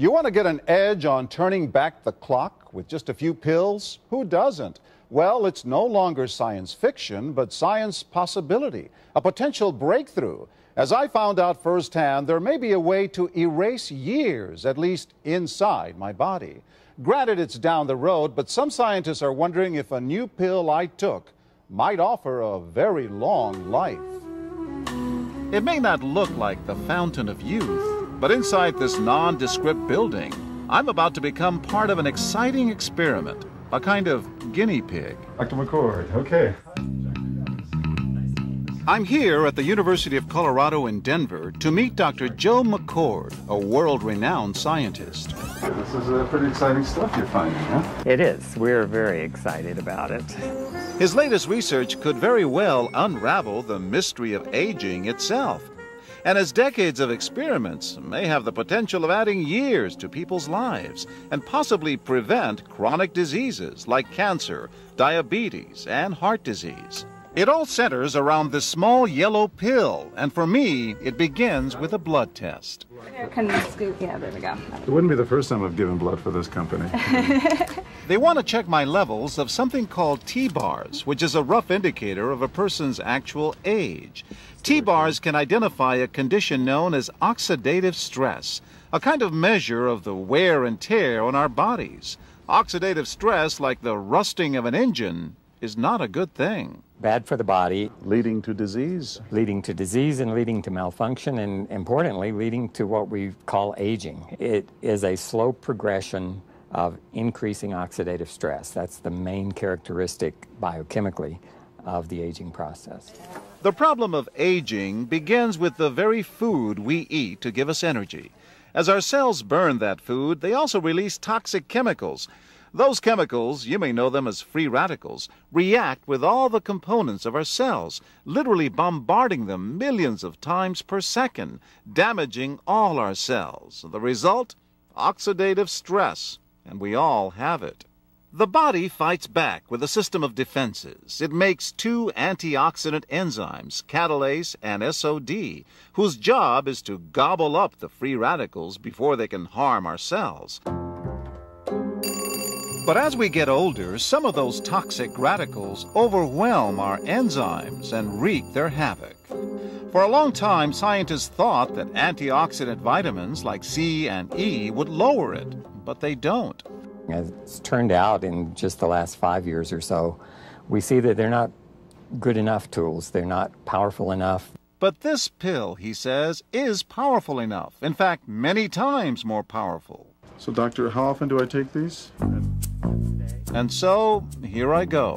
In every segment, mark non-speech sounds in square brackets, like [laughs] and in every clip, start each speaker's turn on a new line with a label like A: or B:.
A: You want to get an edge on turning back the clock with just a few pills? Who doesn't? Well, it's no longer science fiction, but science possibility, a potential breakthrough. As I found out firsthand, there may be a way to erase years, at least inside my body. Granted, it's down the road, but some scientists are wondering if a new pill I took might offer a very long life.
B: It may not look like the fountain of youth, but inside this nondescript building, I'm about to become part of an exciting experiment, a kind of guinea pig.
C: Dr. McCord, okay.
B: I'm here at the University of Colorado in Denver to meet Dr. Joe McCord, a world-renowned scientist.
C: This is uh, pretty exciting stuff you're finding, huh?
D: It is. We're very excited about it.
B: His latest research could very well unravel the mystery of aging itself and as decades of experiments may have the potential of adding years to people's lives and possibly prevent chronic diseases like cancer, diabetes, and heart disease. It all centers around this small yellow pill, and for me, it begins with a blood test.
E: Can scoot? Yeah, there we go.
C: It wouldn't be the first time I've given blood for this company. [laughs]
B: they want to check my levels of something called TBARS, which is a rough indicator of a person's actual age. TBARS can identify a condition known as oxidative stress, a kind of measure of the wear and tear on our bodies. Oxidative stress, like the rusting of an engine, is not a good thing.
D: Bad for the body.
C: Leading to disease.
D: Leading to disease and leading to malfunction, and importantly, leading to what we call aging. It is a slow progression of increasing oxidative stress. That's the main characteristic biochemically of the aging process.
B: The problem of aging begins with the very food we eat to give us energy. As our cells burn that food, they also release toxic chemicals those chemicals, you may know them as free radicals, react with all the components of our cells, literally bombarding them millions of times per second, damaging all our cells. The result? Oxidative stress, and we all have it. The body fights back with a system of defenses. It makes two antioxidant enzymes, catalase and SOD, whose job is to gobble up the free radicals before they can harm our cells. But as we get older, some of those toxic radicals overwhelm our enzymes and wreak their havoc. For a long time, scientists thought that antioxidant vitamins like C and E would lower it, but they don't.
D: As it's turned out in just the last five years or so, we see that they're not good enough tools. They're not powerful enough.
B: But this pill, he says, is powerful enough. In fact, many times more powerful.
C: So, doctor, how often do I take these?
B: And so, here I go.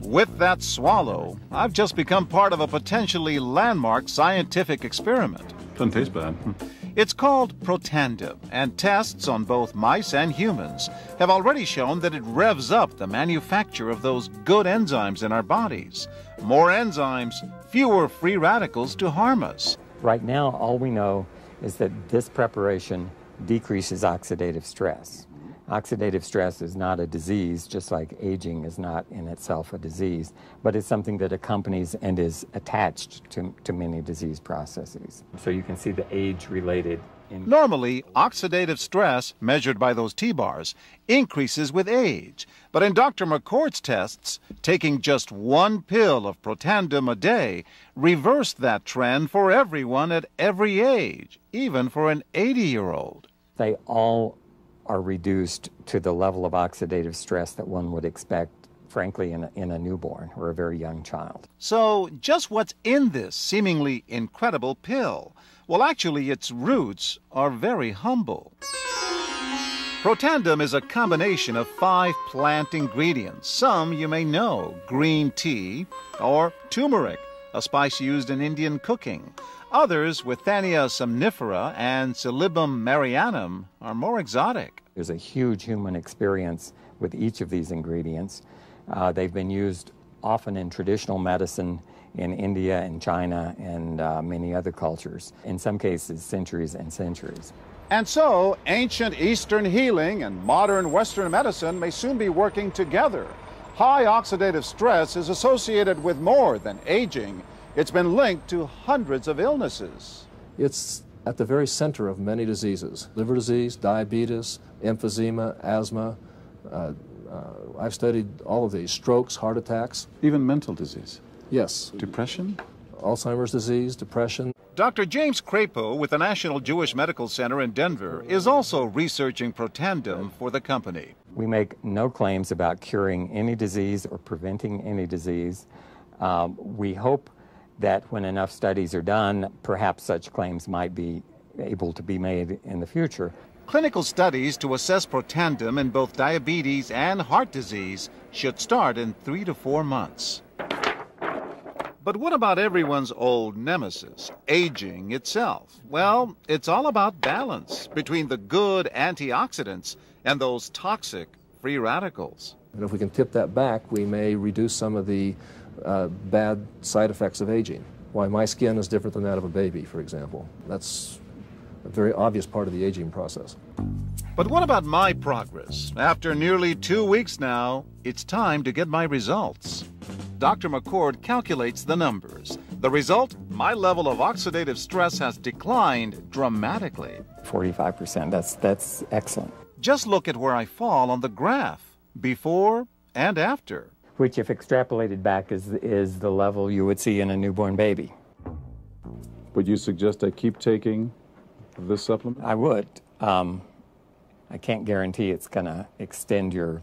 B: With that swallow, I've just become part of a potentially landmark scientific experiment.
C: Doesn't taste bad. Hmm.
B: It's called Protandim, and tests on both mice and humans have already shown that it revs up the manufacture of those good enzymes in our bodies. More enzymes, fewer free radicals to harm us.
D: Right now, all we know is that this preparation decreases oxidative stress. Oxidative stress is not a disease, just like aging is not in itself a disease, but it's something that accompanies and is attached to, to many disease processes. So you can see the age related.
B: Normally, oxidative stress, measured by those TBARS, increases with age. But in Dr. McCord's tests, taking just one pill of Protandim a day reversed that trend for everyone at every age, even for an 80 year old.
D: They all are reduced to the level of oxidative stress that one would expect, frankly, in a, in a newborn or a very young child.
B: So, just what's in this seemingly incredible pill? Well, actually, its roots are very humble. Protandim is a combination of five plant ingredients. Some you may know green tea or turmeric, a spice used in Indian cooking. Others, with Withania somnifera and Silybum marianum, are more exotic.
D: There's a huge human experience with each of these ingredients. Uh, they've been used often in traditional medicine in India and China and uh, many other cultures, in some cases, centuries and centuries.
A: And so, ancient Eastern healing and modern Western medicine may soon be working together. High oxidative stress is associated with more than aging it's been linked to hundreds of illnesses.
F: It's at the very center of many diseases liver disease, diabetes, emphysema, asthma. Uh, uh, I've studied all of these strokes, heart attacks.
C: Even mental disease.
F: Yes,
C: Depression?
F: Alzheimer's disease, depression.
B: Dr. James Crapo with the National Jewish Medical Center in Denver is also researching Protandim for the company.
D: We make no claims about curing any disease or preventing any disease. Um, we hope that when enough studies are done, perhaps such claims might be able to be made in the future.
B: Clinical studies to assess Protandim in both diabetes and heart disease should start in three to four months. But what about everyone's old nemesis, aging itself? Well, it's all about balance between the good antioxidants and those toxic free radicals.
F: And if we can tip that back, we may reduce some of the uh, bad side effects of aging. Why my skin is different than that of a baby, for example. That's a very obvious part of the aging process.
B: But what about my progress? After nearly two weeks now, it's time to get my results. Dr. McCord calculates the numbers. The result? My level of oxidative stress has declined dramatically.
D: 45%. That's, that's excellent.
B: Just look at where I fall on the graph before and after.
D: Which, if extrapolated back, is, is the level you would see in a newborn baby.
C: Would you suggest I keep taking this supplement?
D: I would. Um, I can't guarantee it's going to extend your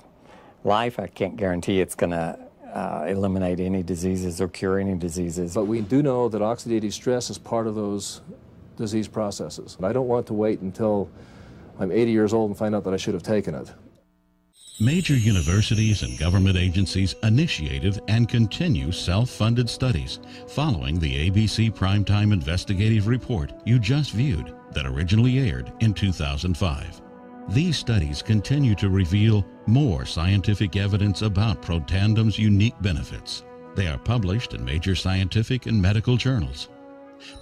D: life. I can't guarantee it's going to uh, eliminate any diseases or cure any diseases.
F: But we do know that oxidative stress is part of those disease processes. I don't want to wait until I'm 80 years old and find out that I should have taken it.
G: Major universities and government agencies initiated and continue self-funded studies following the ABC Primetime Investigative Report you just viewed that originally aired in 2005. These studies continue to reveal more scientific evidence about Protandim's unique benefits. They are published in major scientific and medical journals.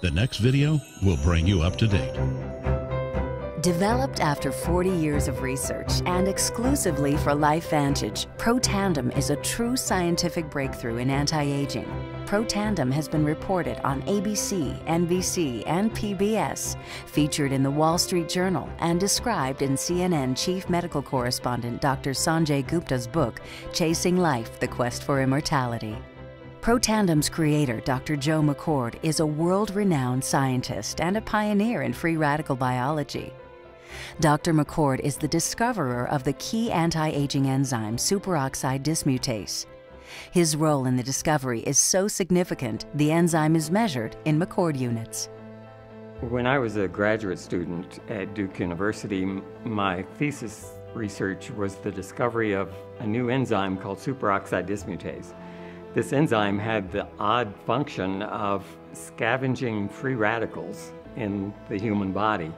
G: The next video will bring you up to date.
H: Developed after 40 years of research and exclusively for LifeVantage, Protandim is a true scientific breakthrough in anti-aging. Protandim has been reported on ABC, NBC, and PBS, featured in the Wall Street Journal, and described in CNN Chief Medical Correspondent Dr. Sanjay Gupta's book, Chasing Life, The Quest for Immortality. Protandim's creator, Dr. Joe McCord, is a world-renowned scientist and a pioneer in free radical biology. Dr. McCord is the discoverer of the key anti-aging enzyme superoxide dismutase. His role in the discovery is so significant, the enzyme is measured in McCord units.
D: When I was a graduate student at Duke University, my thesis research was the discovery of a new enzyme called superoxide dismutase. This enzyme had the odd function of scavenging free radicals in the human body.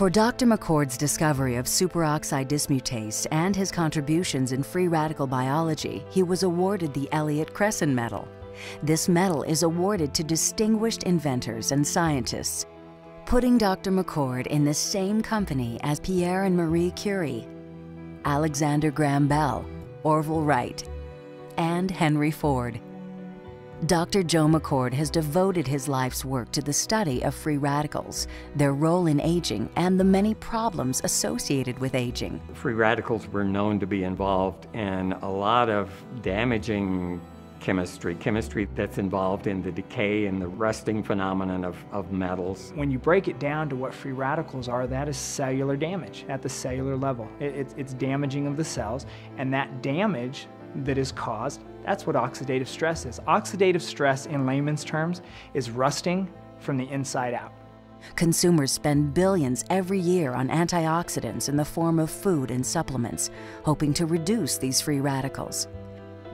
H: For Dr. McCord's discovery of superoxide dismutase and his contributions in free radical biology, he was awarded the Elliott Cresson Medal. This medal is awarded to distinguished inventors and scientists, putting Dr. McCord in the same company as Pierre and Marie Curie, Alexander Graham Bell, Orville Wright, and Henry Ford. Dr. Joe McCord has devoted his life's work to the study of free radicals, their role in aging, and the many problems associated with aging.
D: Free radicals were known to be involved in a lot of damaging chemistry, chemistry that's involved in the decay and the rusting phenomenon of, of metals.
I: When you break it down to what free radicals are, that is cellular damage at the cellular level. It, it's, it's damaging of the cells, and that damage that is caused that's what oxidative stress is. Oxidative stress, in layman's terms, is rusting from the inside out.
H: Consumers spend billions every year on antioxidants in the form of food and supplements, hoping to reduce these free radicals.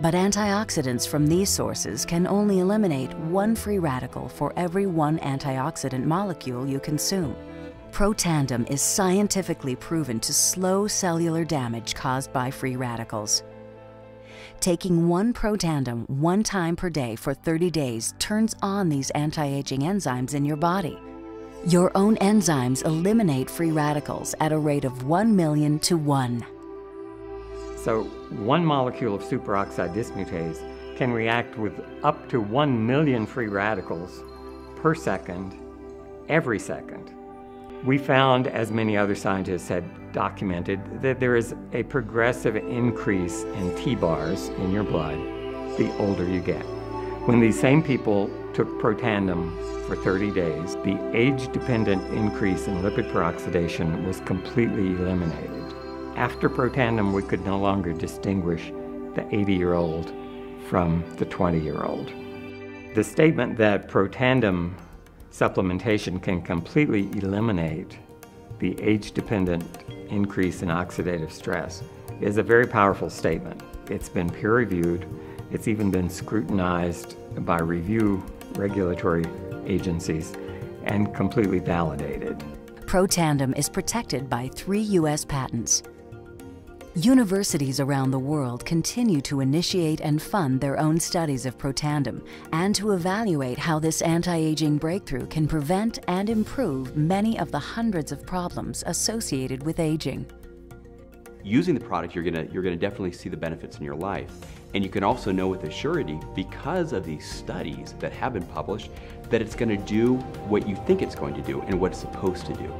H: But antioxidants from these sources can only eliminate one free radical for every one antioxidant molecule you consume. Protandim is scientifically proven to slow cellular damage caused by free radicals. Taking one Protandim one time per day for 30 days turns on these anti-aging enzymes in your body. Your own enzymes eliminate free radicals at a rate of 1 million to 1.
D: So one molecule of superoxide dismutase can react with up to 1 million free radicals per second every second. We found, as many other scientists had documented, that there is a progressive increase in TBARS in your blood the older you get. When these same people took Protandim for 30 days, the age-dependent increase in lipid peroxidation was completely eliminated. After Protandim, we could no longer distinguish the 80-year-old from the 20-year-old. The statement that Protandim supplementation can completely eliminate the age-dependent increase in oxidative stress is a very powerful statement. It's been peer-reviewed. It's even been scrutinized by review regulatory agencies and completely validated.
H: Protandim is protected by three U.S. patents. Universities around the world continue to initiate and fund their own studies of Protandim and to evaluate how this anti-aging breakthrough can prevent and improve many of the hundreds of problems associated with aging.
J: Using the product, you're gonna, you're gonna definitely see the benefits in your life. And you can also know with a surety, because of these studies that have been published, that it's gonna do what you think it's going to do and what it's supposed to do.